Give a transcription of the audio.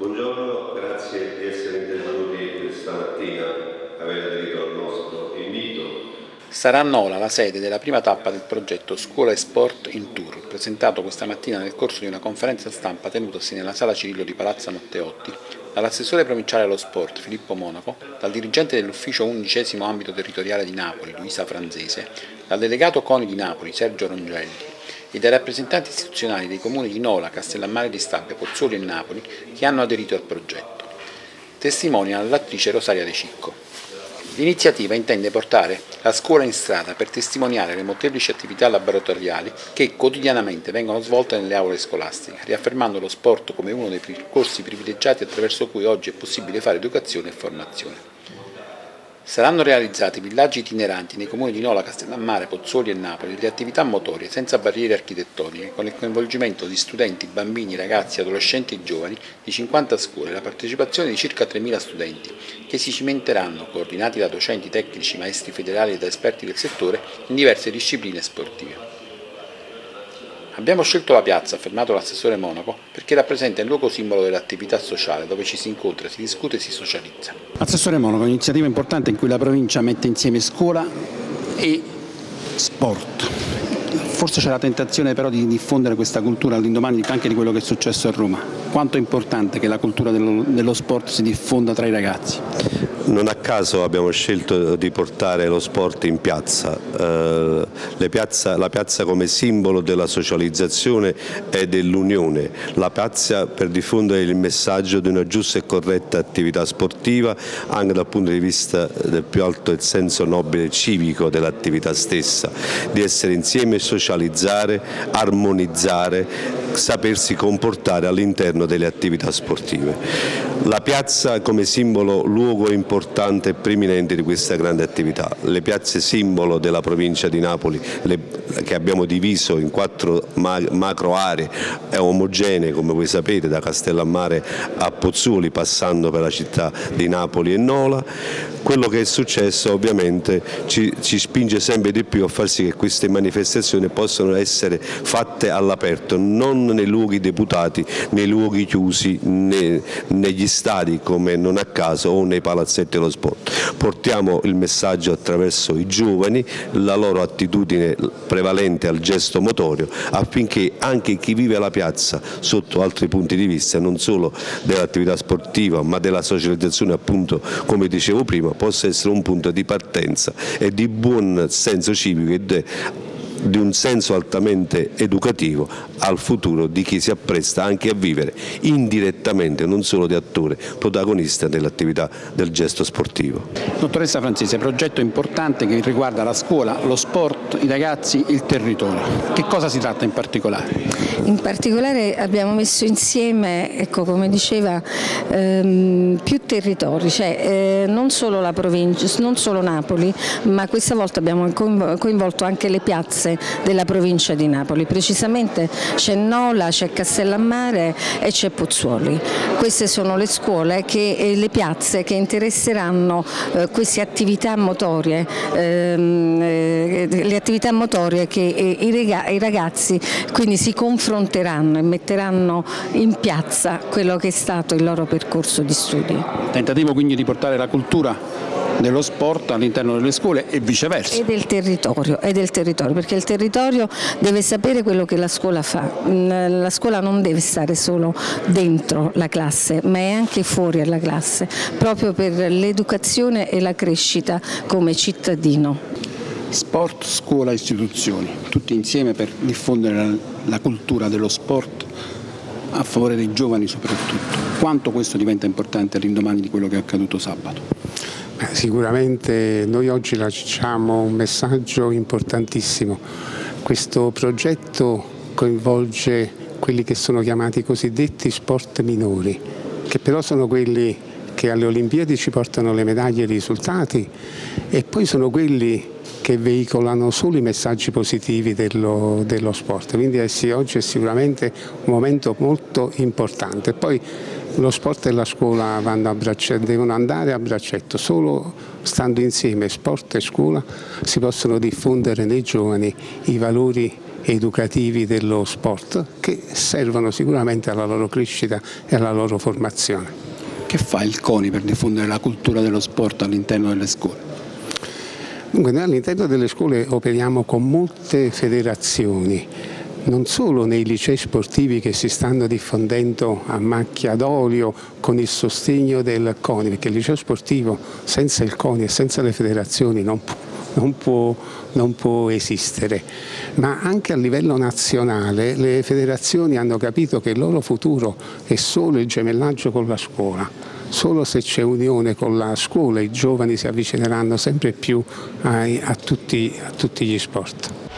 Buongiorno, grazie di essere intervenuti questa mattina, aver aderito al nostro invito. Sarà a Nola la sede della prima tappa del progetto Scuola e Sport in Tour, presentato questa mattina nel corso di una conferenza stampa tenutasi nella sala Cirillo di Palazzo Matteotti, dall'assessore provinciale allo sport Filippo Monaco, dal dirigente dell'ufficio undicesimo ambito territoriale di Napoli Luisa Franzese, dal delegato CONI di Napoli Sergio Rongelli e dai rappresentanti istituzionali dei comuni di Nola, Castellammare di Stabia, Pozzuoli e Napoli che hanno aderito al progetto. Testimonia l'attrice Rosaria De Cicco. L'iniziativa intende portare la scuola in strada per testimoniare le molteplici attività laboratoriali che quotidianamente vengono svolte nelle aule scolastiche, riaffermando lo sport come uno dei percorsi privilegiati attraverso cui oggi è possibile fare educazione e formazione. Saranno realizzati villaggi itineranti nei comuni di Nola, Castellammare, Pozzuoli e Napoli di attività motorie senza barriere architettoniche con il coinvolgimento di studenti, bambini, ragazzi, adolescenti e giovani di 50 scuole e la partecipazione di circa 3.000 studenti che si cimenteranno, coordinati da docenti, tecnici, maestri federali e da esperti del settore, in diverse discipline sportive. Abbiamo scelto la piazza, affermato l'assessore Monaco, perché rappresenta il luogo simbolo dell'attività sociale dove ci si incontra, si discute e si socializza. Assessore Monaco, un'iniziativa importante in cui la provincia mette insieme scuola e sport. Forse c'è la tentazione però di diffondere questa cultura all'indomani anche di quello che è successo a Roma. Quanto è importante che la cultura dello, dello sport si diffonda tra i ragazzi? Non a caso abbiamo scelto di portare lo sport in piazza, eh, piazza la piazza come simbolo della socializzazione e dell'unione, la piazza per diffondere il messaggio di una giusta e corretta attività sportiva anche dal punto di vista del più alto senso nobile civico dell'attività stessa, di essere insieme, socializzare, armonizzare, sapersi comportare all'interno delle attività sportive. La piazza come simbolo luogo importante e preminente di questa grande attività. Le piazze simbolo della provincia di Napoli le, che abbiamo diviso in quattro macro aree omogenee come voi sapete da Castellammare a Pozzuoli passando per la città di Napoli e Nola. Quello che è successo ovviamente ci, ci spinge sempre di più a far sì che queste manifestazioni possano essere fatte all'aperto, non nei luoghi deputati, nei luoghi chiusi, nei, negli stadi come non a caso o nei palazzetti dello sport. Portiamo il messaggio attraverso i giovani, la loro attitudine prevalente al gesto motorio affinché anche chi vive la piazza sotto altri punti di vista, non solo dell'attività sportiva ma della socializzazione appunto come dicevo prima, possa essere un punto di partenza e di buon senso civico e un senso altamente educativo al futuro di chi si appresta anche a vivere indirettamente, non solo di attore, protagonista dell'attività del gesto sportivo. Dottoressa Francese, progetto importante che riguarda la scuola, lo sport, i ragazzi, il territorio. Che cosa si tratta in particolare? In particolare abbiamo messo insieme, ecco, come diceva, ehm, più territori, cioè, eh, non solo la provincia, non solo Napoli, ma questa volta abbiamo coinvolto anche le piazze piazze della provincia di Napoli, precisamente c'è Nola, c'è Castellammare e c'è Pozzuoli. Queste sono le scuole e le piazze che interesseranno eh, queste attività motorie, ehm, eh, le attività motorie che eh, i ragazzi quindi si confronteranno e metteranno in piazza quello che è stato il loro percorso di studi. Tentativo quindi di portare la cultura dello sport all'interno delle scuole e viceversa. E del territorio, e del territorio perché il territorio deve sapere quello che la scuola fa, mm, la scuola non deve stare solo dentro la classe ma è anche fuori alla classe, proprio per l'educazione e la crescita come cittadino. Sport, scuola, istituzioni, tutti insieme per diffondere la cultura dello sport a favore dei giovani soprattutto. Quanto questo diventa importante all'indomani di quello che è accaduto sabato? Sicuramente noi oggi lanciamo un messaggio importantissimo. Questo progetto coinvolge quelli che sono chiamati cosiddetti sport minori, che però sono quelli che alle Olimpiadi ci portano le medaglie e i risultati e poi sono quelli che veicolano solo i messaggi positivi dello, dello sport. Quindi eh sì, oggi è sicuramente un momento molto importante. Poi lo sport e la scuola devono andare a braccetto, solo stando insieme sport e scuola si possono diffondere nei giovani i valori educativi dello sport che servono sicuramente alla loro crescita e alla loro formazione. Che fa il CONI per diffondere la cultura dello sport all'interno delle scuole? Dunque, noi all'interno delle scuole operiamo con molte federazioni, non solo nei licei sportivi che si stanno diffondendo a macchia d'olio con il sostegno del CONI, perché il liceo sportivo senza il CONI e senza le federazioni non può non può, non può, esistere. Ma anche a livello nazionale le federazioni hanno capito che il loro futuro è solo il gemellaggio con la scuola. Solo se c'è unione con la scuola i giovani si avvicineranno sempre più a, a, tutti, a tutti gli sport.